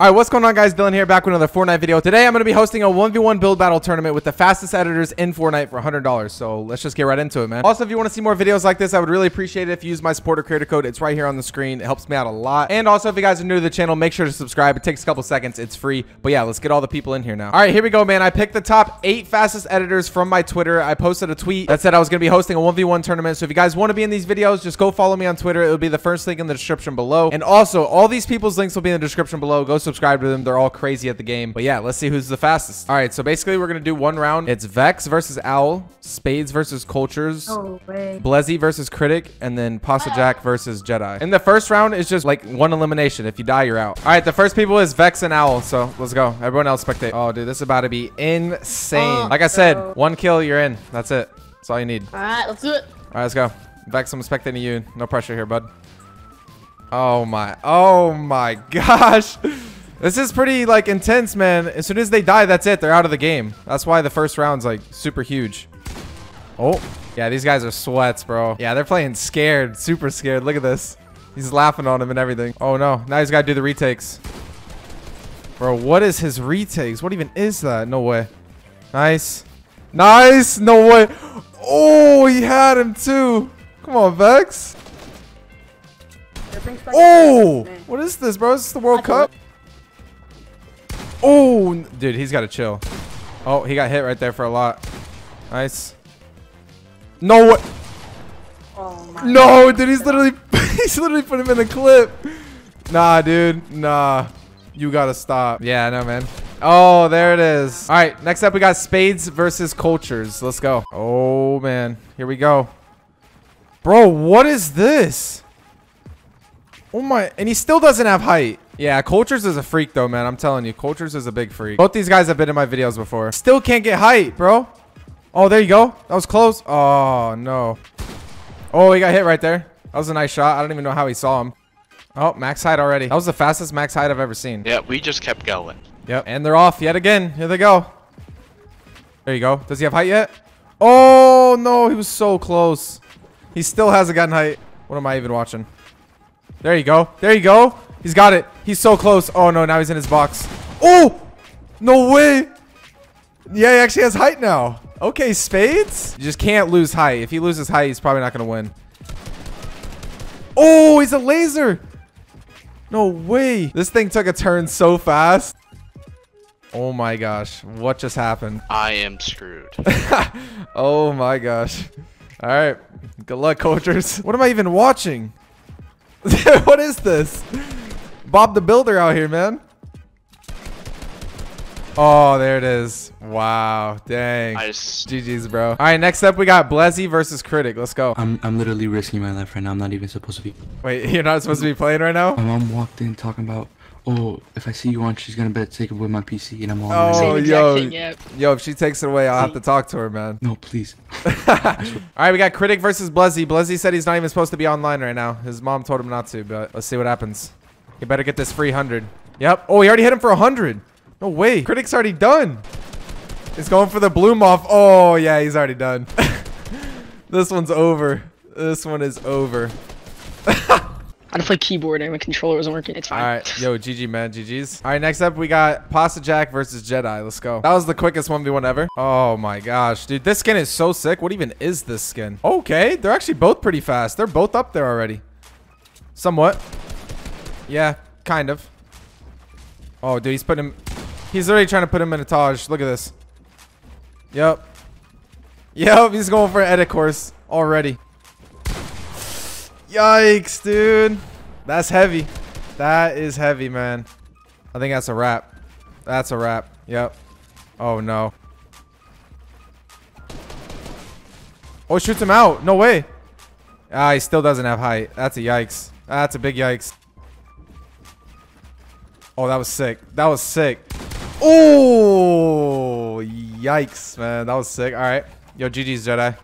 All right, what's going on, guys? Dylan here, back with another Fortnite video. Today, I'm going to be hosting a 1v1 build battle tournament with the fastest editors in Fortnite for $100. So let's just get right into it, man. Also, if you want to see more videos like this, I would really appreciate it if you use my supporter creator code. It's right here on the screen. It helps me out a lot. And also, if you guys are new to the channel, make sure to subscribe. It takes a couple seconds. It's free. But yeah, let's get all the people in here now. All right, here we go, man. I picked the top eight fastest editors from my Twitter. I posted a tweet that said I was going to be hosting a 1v1 tournament. So if you guys want to be in these videos, just go follow me on Twitter. It'll be the first link in the description below. And also, all these people's links will be in the description below. Go subscribe to them. They're all crazy at the game. But yeah, let's see who's the fastest. All right, so basically we're gonna do one round. It's Vex versus Owl, Spades versus Cxltures, Oh. Blezi versus Kritic, and then Pasta ah. Jack versus Jedi. And the first round is just like one elimination. If you die, you're out. All right, the first people is Vex and Owl. So let's go. Everyone else spectate. Oh, dude, this is about to be insane. Like I said, one kill, you're in. That's it. That's all you need. All right, let's do it. All right, let's go. Vex, I'm spectating you. No pressure here, bud. Oh my, oh my gosh. This is pretty like intense, man. As soon as they die, that's it. They're out of the game. That's why the first round's like super huge. Oh, yeah, these guys are sweats, bro. Yeah, they're playing scared, super scared. Look at this. He's laughing on him and everything. Oh no, now he's got to do the retakes. Bro, what is his retakes? What even is that? No way. Nice. Nice. No way. Oh, he had him too. Come on, Vex. Oh, what is this, bro? Is this the World Cup? Oh, dude, he's got to chill. Oh, he got hit right there for a lot. Nice. No what? Oh my. No, dude, he's literally he's literally put him in the clip. Nah, dude, nah. You gotta stop. Yeah, I know, man. Oh, there it is. All right, next up we got Spades versus Cxltures. Let's go. Oh man, here we go. Bro, what is this? Oh my, and he still doesn't have height. Yeah, Cxltures is a freak though, man. I'm telling you, Cxltures is a big freak. Both these guys have been in my videos before. Still can't get height, bro. Oh, there you go. That was close. Oh, no. Oh, he got hit right there. That was a nice shot. I don't even know how he saw him. Oh, max height already. That was the fastest max height I've ever seen. Yeah, we just kept going. Yep. And they're off yet again. Here they go. There you go. Does he have height yet? Oh, no. He was so close. He still hasn't gotten height. What am I even watching? There you go. There you go. He's got it. He's so close. Oh, no. Now he's in his box. Oh! No way. Yeah, he actually has height now. Okay, Spades. You just can't lose height. If he loses height, he's probably not going to win. Oh, he's a laser. No way. This thing took a turn so fast. Oh my gosh. What just happened? I am screwed. oh my gosh. All right. Good luck, coachers. What am I even watching? what is this? Bob the Builder out here, man. Oh, there it is. Wow. Dang. I just GG's, bro. All right, next up, we got Blezi versus Kritic. Let's go. I'm I'm literally risking my life right now. I'm not even supposed to be. Wait, you're not supposed to be playing right now? My mom walked in talking about, oh, if I see you on, she's gonna bet take away my PC, and I'm all. Oh, yo. Same exact thing, yep. Yo, if she takes it away, I'll have to talk to her, man. no, please. All right, we got Kritic versus Blezi. Blezi said he's not even supposed to be online right now. His mom told him not to, but let's see what happens. He better get this free 100. Yep. Oh, he already hit him for 100. No way. Kritic's already done. He's going for the bloom off. Oh, yeah, he's already done. this one's over. This one is over. I don't play keyboard and my controller wasn't working. It's fine. All right. Yo, GG, man. GG's. All right, next up, we got Pasta Jack versus Jedi. Let's go. That was the quickest 1v1 ever. Oh, my gosh. Dude, this skin is so sick. What even is this skin? Okay. They're actually both pretty fast. They're both up there already. Somewhat. Yeah, kind of. Oh, dude, he's putting him... He's literally trying to put him in a Taj. Look at this. Yep. Yep, he's going for an edit course already. Yikes, dude. That's heavy. That is heavy, man. I think that's a wrap. That's a wrap. Yep. Oh, no. Oh, shoots him out. No way. Ah, he still doesn't have height. That's a yikes. That's a big yikes. Oh, that was sick. That was sick. Oh, yikes, man. That was sick. All right. Yo, GG's Jedi.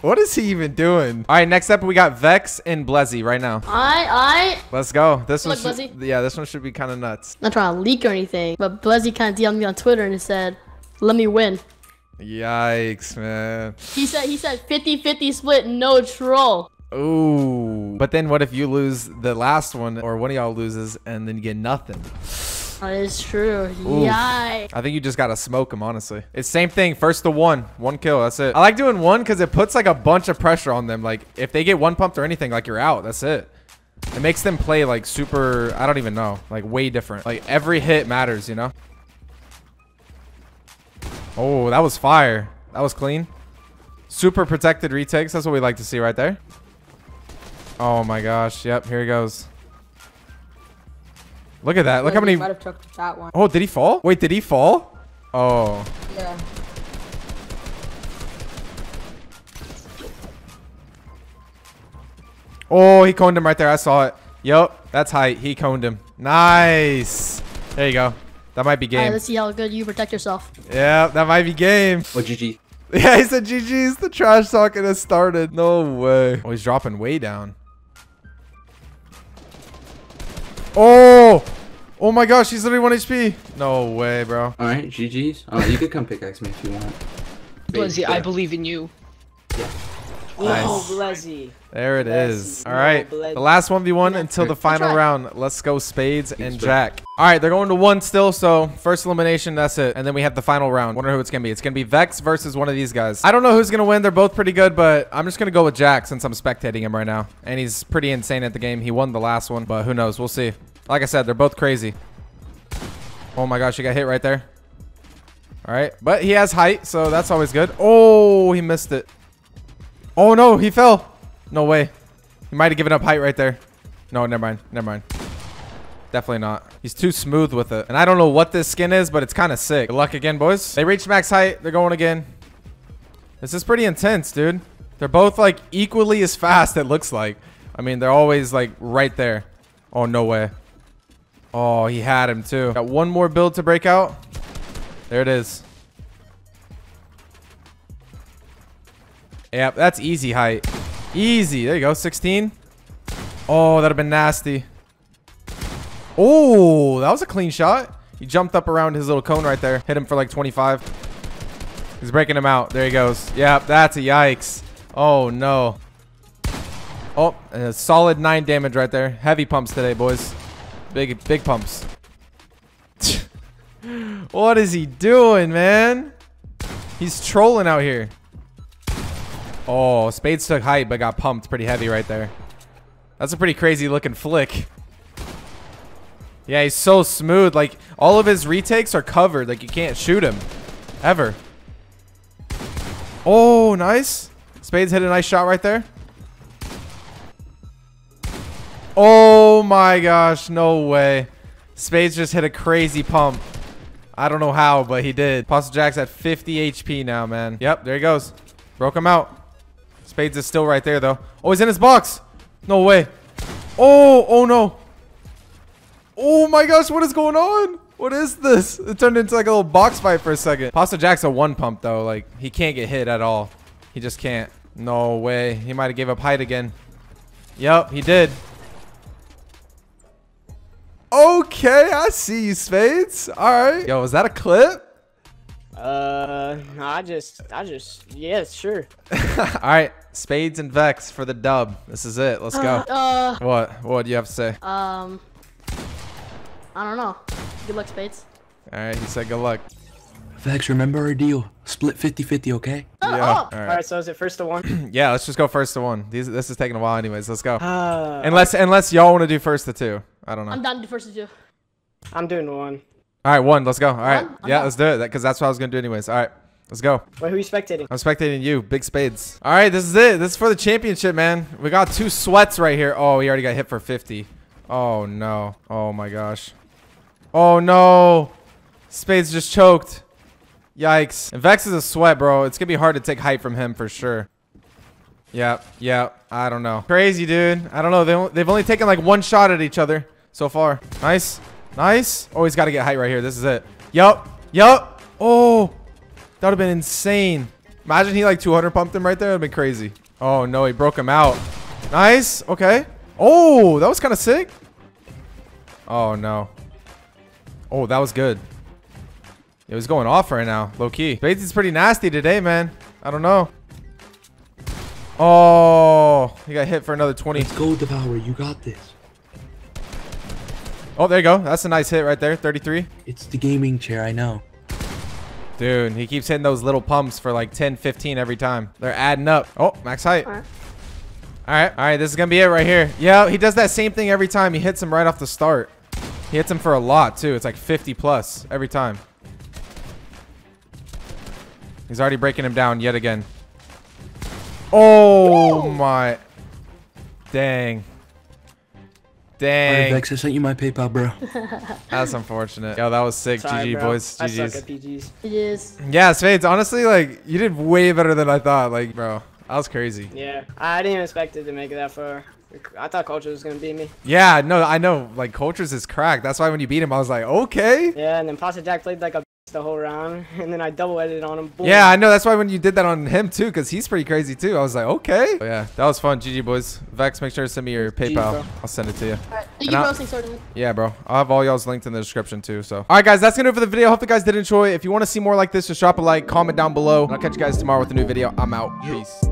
What is he even doing? All right, next up we got Vex and Blezi right now. I, I, Let's go. This one, should, Blezi. yeah, this one should be kind of nuts. not trying to leak or anything, but Blezi kind of DM'd me on Twitter and he said, "Let me win." Yikes, man. He said he said 50-50 split, no troll. Ooh. But then what if you lose the last one or one of y'all loses and then you get nothing? That is true. Yikes. I think you just gotta smoke them, honestly. It's same thing. First to one. One kill. That's it. I like doing one because it puts like a bunch of pressure on them. Like if they get one pumped or anything, like you're out. That's it. It makes them play like super, I don't even know, like way different. Like every hit matters, you know? Oh, that was fire. That was clean. Super protected retakes. That's what we like to see right there. Oh my gosh. Yep, here he goes. Look at that. Look how many. Might have took that one. Oh, did he fall? Wait, did he fall? Oh. Yeah. Oh, he coned him right there. I saw it. Yup, that's height. He coned him. Nice. There you go. That might be All right, game. let's see how good you protect yourself. Yeah, that might be game. Oh, GG. Yeah, he said GG's. The trash talking has started. No way. Oh, he's dropping way down. Oh. Oh my gosh, he's literally 1 HP. No way, bro. All right, GG's. Uh, you could come pickaxe me if you want. Blezi, I believe in you. Nice. Oh, Blezi. There it is. Bless All right. you, The last 1v1 until the final try. round. Let's go Spades and Thanks. Jack. All right, they're going to one still. So first elimination, that's it. And then we have the final round. Wonder who it's going to be. It's going to be Vex versus one of these guys. I don't know who's going to win. They're both pretty good, but I'm just going to go with Jack since I'm spectating him right now. And he's pretty insane at the game. He won the last one, but who knows? We'll see. Like I said, they're both crazy. Oh my gosh, he got hit right there. All right, but he has height, so that's always good. Oh, he missed it. Oh no, he fell. No way. He might have given up height right there. No, never mind. Never mind. Definitely not. He's too smooth with it. And I don't know what this skin is, but it's kind of sick. Good luck again, boys. They reached max height. They're going again. This is pretty intense, dude. They're both like equally as fast, it looks like. I mean, they're always like right there. Oh, no way. Oh, he had him too. Got one more build to break out. There it is. Yep, that's easy height. Easy. There you go. 16. Oh, that'd have been nasty. Oh, that was a clean shot. He jumped up around his little cone right there. Hit him for like 25. He's breaking him out. There he goes. Yep, that's a yikes. Oh, no. Oh, a solid 9 damage right there. Heavy pumps today, boys. Big, big pumps. what is he doing, man? He's trolling out here. Oh, Spades took height, but got pumped pretty heavy right there. That's a pretty crazy looking flick. Yeah, he's so smooth. Like, all of his retakes are covered. Like, you can't shoot him. Ever. Oh, nice. Spades hit a nice shot right there. Oh my gosh, no way. Spades just hit a crazy pump. I don't know how, but he did. Apostle Jack's at 50 HP now, man. Yep, there he goes. Broke him out. Spades is still right there, though. Oh, he's in his box. No way. Oh, oh no. Oh my gosh, what is going on? What is this? It turned into like a little box fight for a second. Pasta Jack's a one pump, though. Like, he can't get hit at all. He just can't. No way. He might have gave up height again. Yep, he did. Okay, I see you, Spades. All right. Yo, is that a clip? Uh, I just, I just, yes, sure. All right, Spades and Vex for the dub. This is it. Let's go. Uh, What? What do you have to say? um, I don't know. Good luck, Spades. All right, he said good luck. Vex, remember our deal. Split 50-50, okay? Oh, Yeah. oh. All All right. right, so is it first to one? Yeah, let's just go first to one. These, this is taking a while, anyways. Let's go. Uh, Unless, unless y'all want to do first to two. I don't know. I'm done to do first to two. I'm doing one. All right, one. Let's go. All right. One? Yeah, let's do it. Because that's what I was gonna do anyways. All right, let's go. Wait, who are you spectating? I'm spectating you, big spades. All right, this is it. This is for the championship, man. We got two sweats right here. Oh, he already got hit for 50. Oh no. Oh my gosh. Oh no. Spades just choked. Yikes. And Vex is a sweat, bro. It's gonna be hard to take height from him for sure. Yep. Yep. I don't know. Crazy, dude. I don't know. They, they've only taken like one shot at each other so far. Nice. Nice. Oh, he's got to get height right here. This is it. Yup. Yup. Oh. That would have been insane. Imagine he like 200 pumped him right there. That would have been crazy. Oh, no. He broke him out. Nice. Okay. Oh, that was kind of sick. Oh, no. Oh, that was good. It was going off right now. Low key. Is pretty nasty today, man. I don't know. Oh, he got hit for another 20. Let's go, Devour. You got this. Oh, there you go. That's a nice hit right there. 33. It's the gaming chair. I know. Dude, he keeps hitting those little pumps for like 10, 15 every time. They're adding up. Oh, max height. Alright. All right, all right. This is gonna be it right here. Yeah, he does that same thing every time. He hits him right off the start. He hits him for a lot too. It's like 50 plus every time. He's already breaking him down yet again. Oh my! Dang! Alright, Dang! Vex, I sent you my PayPal, bro. That's unfortunate. Yo, that was sick. Sorry, GG bro. boys. I suck GG's. at PGs. It is. Yeah, Spades. Honestly, like you did way better than I thought. Like, bro, that was crazy. Yeah, I didn't expect it to make it that far. I thought Culture was gonna beat me. Yeah, no, I know. Like, Cxltures is cracked. That's why when you beat him, I was like, okay. Yeah, and then Pasta Jack played like a the whole round, and then I double edited on him. Boom. Yeah, I know. That's why when you did that on him too, because he's pretty crazy too. I was like, okay. But yeah, that was fun. GG boys. Vex, make sure to send me your PayPal. bro. I'll send it to you. Alright. Thank And you for hosting, Yeah, bro. I'll have all y'all's linked in the description too. So, all right, guys, that's gonna do it for the video. Hope you guys did enjoy. If you want to see more like this, just drop a like, comment down below. And I'll catch you guys tomorrow with a new video. I'm out. Peace.